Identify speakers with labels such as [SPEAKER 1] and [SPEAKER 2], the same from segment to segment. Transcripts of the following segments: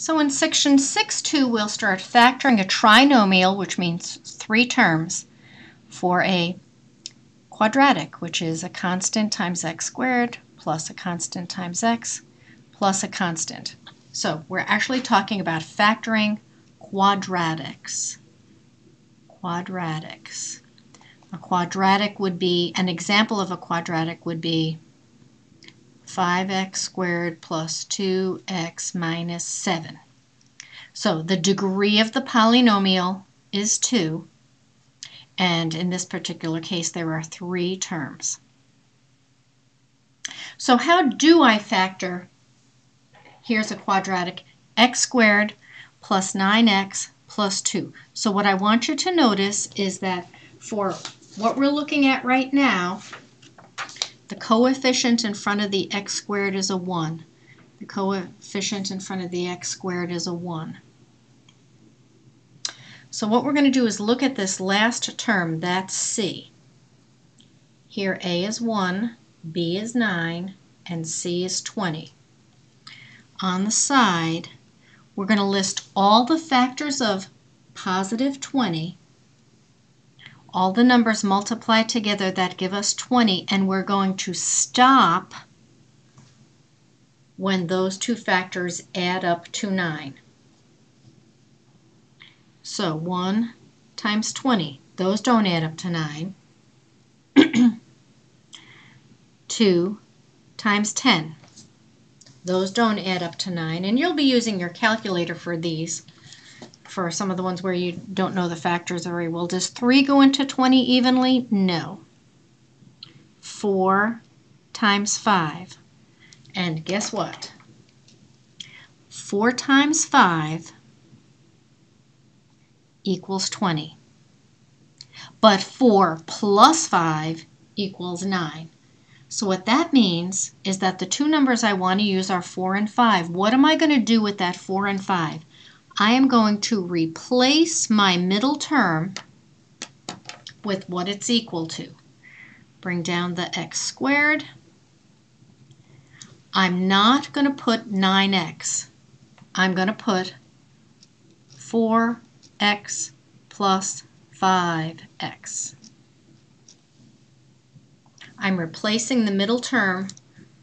[SPEAKER 1] So in section 6.2, we'll start factoring a trinomial, which means three terms, for a quadratic, which is a constant times x squared plus a constant times x plus a constant. So we're actually talking about factoring quadratics. Quadratics. A quadratic would be, an example of a quadratic would be 5x squared plus 2x minus 7. So the degree of the polynomial is 2, and in this particular case there are three terms. So how do I factor, here's a quadratic, x squared plus 9x plus 2. So what I want you to notice is that for what we're looking at right now, the coefficient in front of the x squared is a 1. The coefficient in front of the x squared is a 1. So what we're going to do is look at this last term, that's c. Here a is 1, b is 9, and c is 20. On the side, we're going to list all the factors of positive 20 all the numbers multiply together that give us 20 and we're going to stop when those two factors add up to 9. So 1 times 20, those don't add up to 9. 2 times 10, those don't add up to 9. And you'll be using your calculator for these for some of the ones where you don't know the factors very well. Does 3 go into 20 evenly? No. 4 times 5. And guess what? 4 times 5 equals 20. But 4 plus 5 equals 9. So what that means is that the two numbers I want to use are 4 and 5. What am I going to do with that 4 and 5? I am going to replace my middle term with what it's equal to. Bring down the x squared. I'm not going to put 9x. I'm going to put 4x plus 5x. I'm replacing the middle term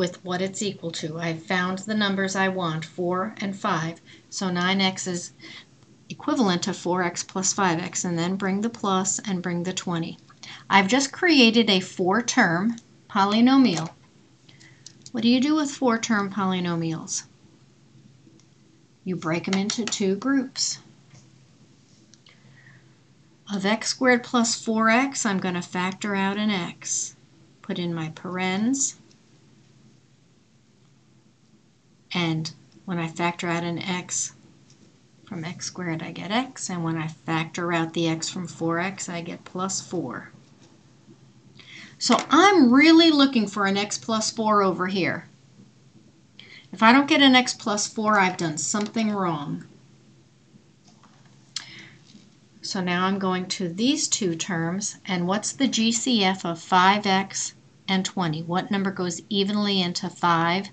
[SPEAKER 1] with what it's equal to. I've found the numbers I want, 4 and 5. So 9x is equivalent to 4x plus 5x, and then bring the plus and bring the 20. I've just created a four-term polynomial. What do you do with four-term polynomials? You break them into two groups. Of x squared plus 4x, I'm going to factor out an x. Put in my parens. And when I factor out an x from x squared, I get x, and when I factor out the x from 4x, I get plus 4. So I'm really looking for an x plus 4 over here. If I don't get an x plus 4, I've done something wrong. So now I'm going to these two terms, and what's the GCF of 5x and 20? What number goes evenly into 5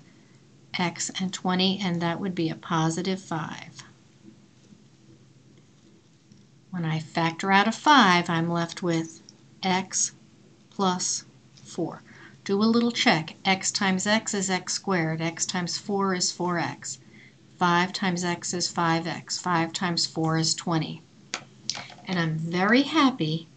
[SPEAKER 1] x and 20, and that would be a positive 5. When I factor out a 5, I'm left with x plus 4. Do a little check. x times x is x squared. x times 4 is 4x. 5 times x is 5x. 5 times 4 is 20. And I'm very happy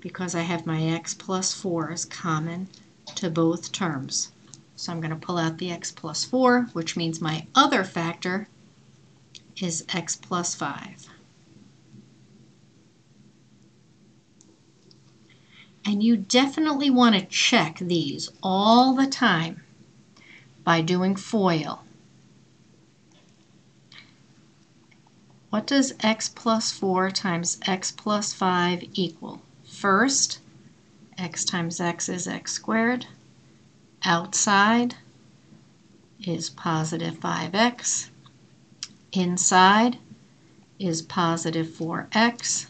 [SPEAKER 1] because I have my x plus 4 as common to both terms. So I'm going to pull out the x plus 4, which means my other factor is x plus 5. And you definitely want to check these all the time by doing FOIL. What does x plus 4 times x plus 5 equal? First, x times x is x squared outside is positive 5x. Inside is positive 4x.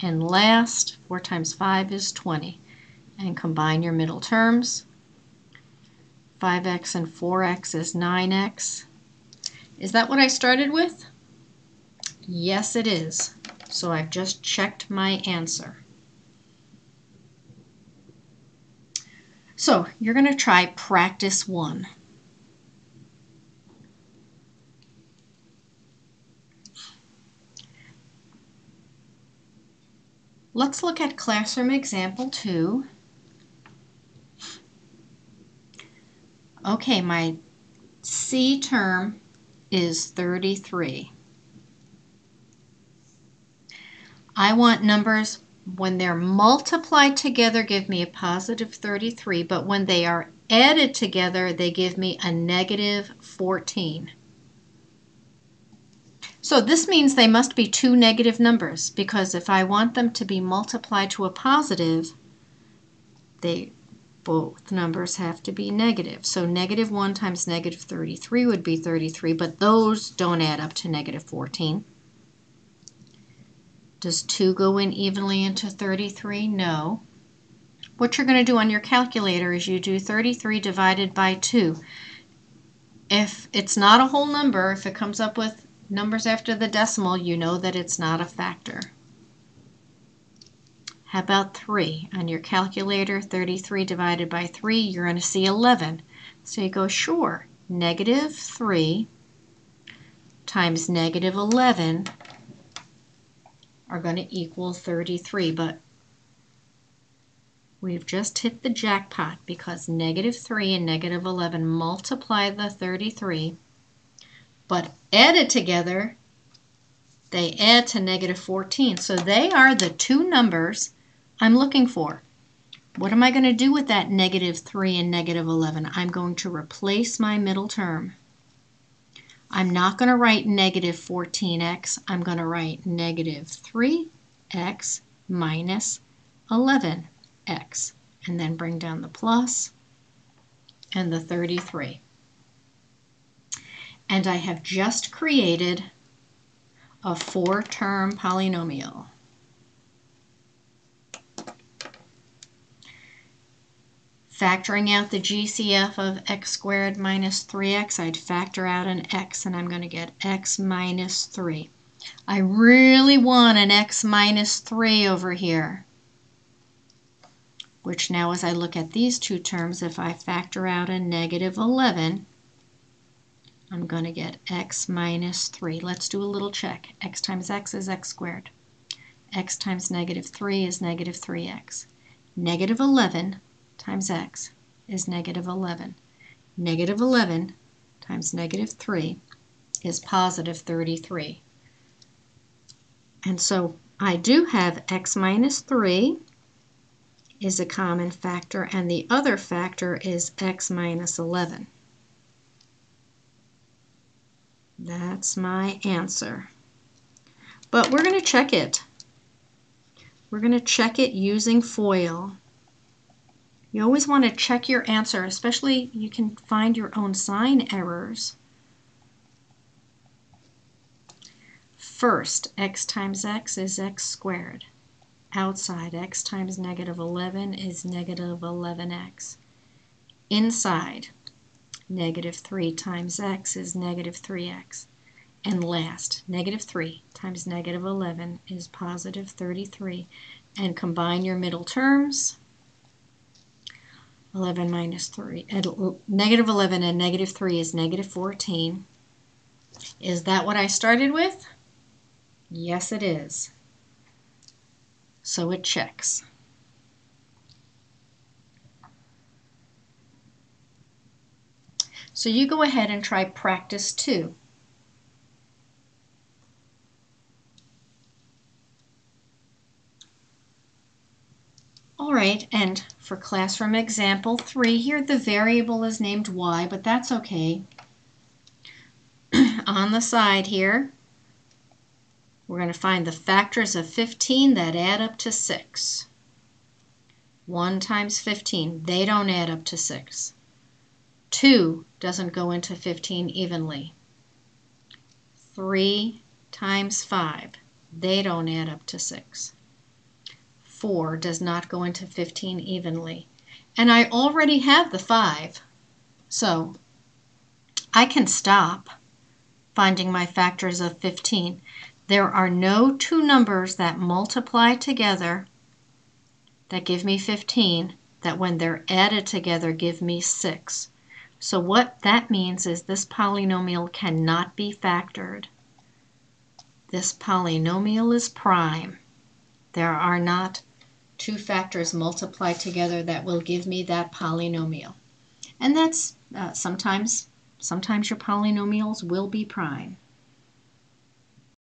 [SPEAKER 1] And last, 4 times 5 is 20. And combine your middle terms. 5x and 4x is 9x. Is that what I started with? Yes, it is. So I've just checked my answer. So you're going to try practice one. Let's look at classroom example two. Okay, my C term is 33. I want numbers when they're multiplied together give me a positive 33, but when they are added together they give me a negative 14. So this means they must be two negative numbers because if I want them to be multiplied to a positive, they both numbers have to be negative. So negative 1 times negative 33 would be 33, but those don't add up to negative 14. Does 2 go in evenly into 33? No. What you're going to do on your calculator is you do 33 divided by 2. If it's not a whole number, if it comes up with numbers after the decimal, you know that it's not a factor. How about 3? On your calculator, 33 divided by 3, you're going to see 11. So you go, sure, negative 3 times negative 11 are going to equal 33. But we've just hit the jackpot because negative 3 and negative 11 multiply the 33. But added together, they add to negative 14. So they are the two numbers I'm looking for. What am I going to do with that negative 3 and negative 11? I'm going to replace my middle term. I'm not going to write negative 14x. I'm going to write negative 3x minus 11x. And then bring down the plus and the 33. And I have just created a four-term polynomial. Factoring out the GCF of x squared minus 3x, I'd factor out an x, and I'm going to get x minus 3. I really want an x minus 3 over here, which now as I look at these two terms, if I factor out a negative 11, I'm going to get x minus 3. Let's do a little check. x times x is x squared. x times negative 3 is negative 3x. Negative 11 times x is negative 11. Negative 11 times negative 3 is positive 33. And so I do have x minus 3 is a common factor, and the other factor is x minus 11. That's my answer. But we're going to check it. We're going to check it using FOIL. You always want to check your answer, especially you can find your own sign errors. First, x times x is x squared. Outside, x times negative 11 is negative 11x. Inside, negative 3 times x is negative 3x. And last, negative 3 times negative 11 is positive 33. And combine your middle terms, 11 minus 3, uh, negative 11 and negative 3 is negative 14. Is that what I started with? Yes, it is. So it checks. So you go ahead and try practice 2. Right, and for classroom example 3, here the variable is named y, but that's okay. On the side here, we're going to find the factors of 15 that add up to 6. 1 times 15, they don't add up to 6. 2 doesn't go into 15 evenly. 3 times 5, they don't add up to 6. 4 does not go into 15 evenly. And I already have the 5, so I can stop finding my factors of 15. there are no two numbers that multiply together that give me 15 that when they're added together give me 6. So what that means is this polynomial cannot be factored. This polynomial is prime. There are not two factors multiplied together that will give me that polynomial. And that's uh, sometimes, sometimes your polynomials will be prime.